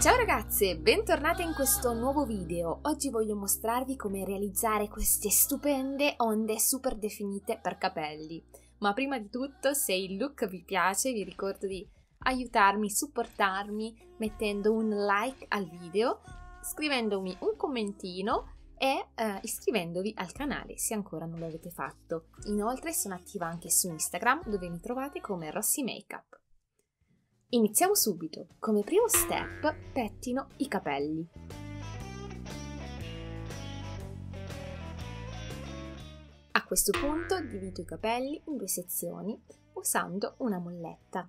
Ciao ragazze, bentornate in questo nuovo video. Oggi voglio mostrarvi come realizzare queste stupende onde super definite per capelli. Ma prima di tutto, se il look vi piace, vi ricordo di aiutarmi, supportarmi mettendo un like al video, scrivendomi un commentino e eh, iscrivendovi al canale se ancora non l'avete fatto. Inoltre sono attiva anche su Instagram dove mi trovate come Rossi Makeup. Iniziamo subito. Come primo step pettino i capelli. A questo punto divido i capelli in due sezioni usando una molletta.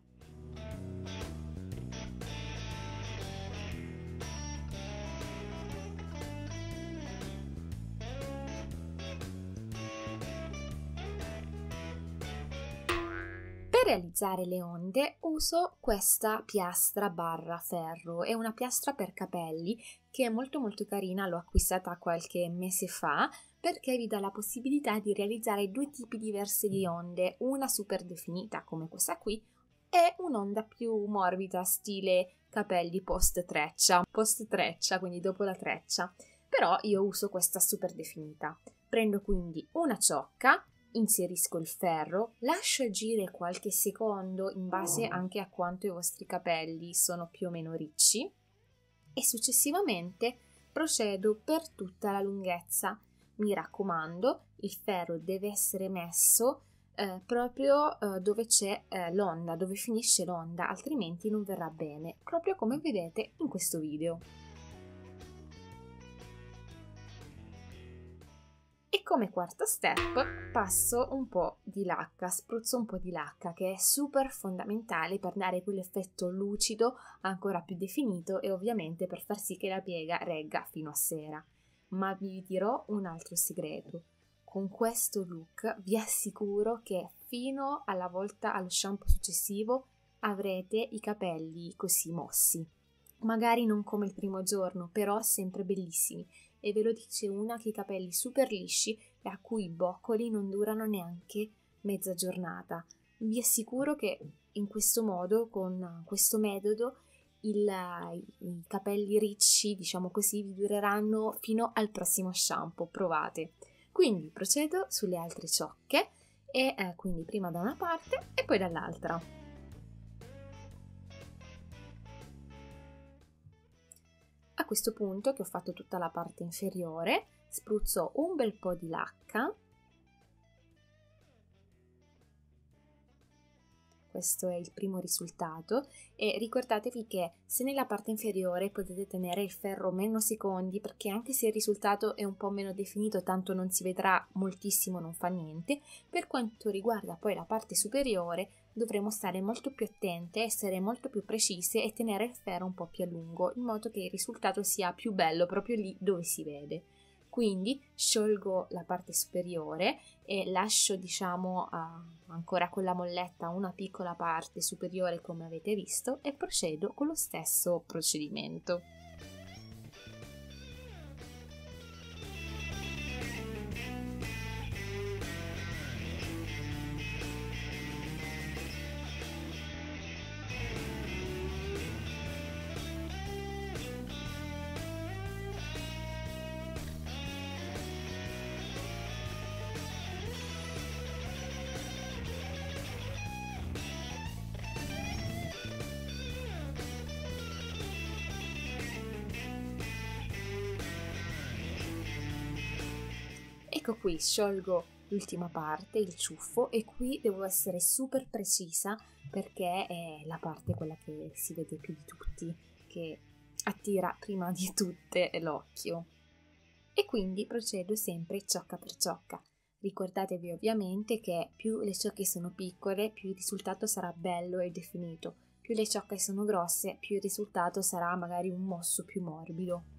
Realizzare le onde uso questa piastra barra ferro, è una piastra per capelli che è molto molto carina, l'ho acquistata qualche mese fa perché vi dà la possibilità di realizzare due tipi diversi di onde, una super definita come questa qui e un'onda più morbida stile capelli post treccia, post treccia, quindi dopo la treccia. Però io uso questa super definita. Prendo quindi una ciocca, inserisco il ferro, lascio agire qualche secondo in base anche a quanto i vostri capelli sono più o meno ricci e successivamente procedo per tutta la lunghezza. Mi raccomando, il ferro deve essere messo eh, proprio eh, dove c'è eh, l'onda, dove finisce l'onda, altrimenti non verrà bene, proprio come vedete in questo video. Come quarto step passo un po' di lacca, spruzzo un po' di lacca che è super fondamentale per dare quell'effetto lucido ancora più definito e ovviamente per far sì che la piega regga fino a sera. Ma vi dirò un altro segreto. Con questo look vi assicuro che fino alla volta allo shampoo successivo avrete i capelli così mossi. Magari non come il primo giorno, però sempre bellissimi e ve lo dice una che i capelli super lisci e a cui i boccoli non durano neanche mezza giornata. Vi assicuro che in questo modo, con questo metodo, il, i capelli ricci, diciamo così, vi dureranno fino al prossimo shampoo. Provate. Quindi procedo sulle altre ciocche e eh, quindi prima da una parte e poi dall'altra. A questo punto che ho fatto tutta la parte inferiore, spruzzo un bel po' di lacca questo è il primo risultato. E ricordatevi che se nella parte inferiore potete tenere il ferro meno secondi perché anche se il risultato è un po' meno definito tanto non si vedrà moltissimo non fa niente. Per quanto riguarda poi la parte superiore dovremo stare molto più attente essere molto più precise e tenere il ferro un po' più a lungo in modo che il risultato sia più bello proprio lì dove si vede quindi sciolgo la parte superiore e lascio diciamo uh, ancora con la molletta una piccola parte superiore come avete visto e procedo con lo stesso procedimento. Ecco qui, sciolgo l'ultima parte, il ciuffo, e qui devo essere super precisa perché è la parte quella che si vede più di tutti, che attira prima di tutte l'occhio. E quindi procedo sempre ciocca per ciocca. Ricordatevi ovviamente che più le ciocche sono piccole, più il risultato sarà bello e definito. Più le ciocche sono grosse, più il risultato sarà magari un mosso più morbido.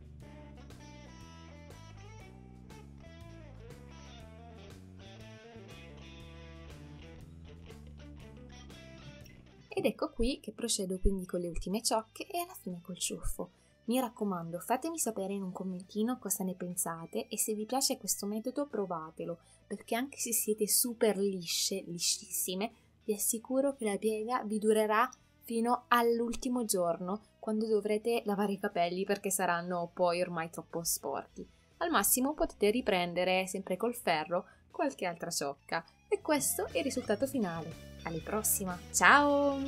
Ed ecco qui che procedo quindi con le ultime ciocche e alla fine col ciuffo. Mi raccomando, fatemi sapere in un commentino cosa ne pensate e se vi piace questo metodo provatelo, perché anche se siete super lisce, liscissime, vi assicuro che la piega vi durerà fino all'ultimo giorno quando dovrete lavare i capelli perché saranno poi ormai troppo sporchi. Al massimo potete riprendere sempre col ferro qualche altra ciocca. E questo è il risultato finale. Alla prossima! Ciao!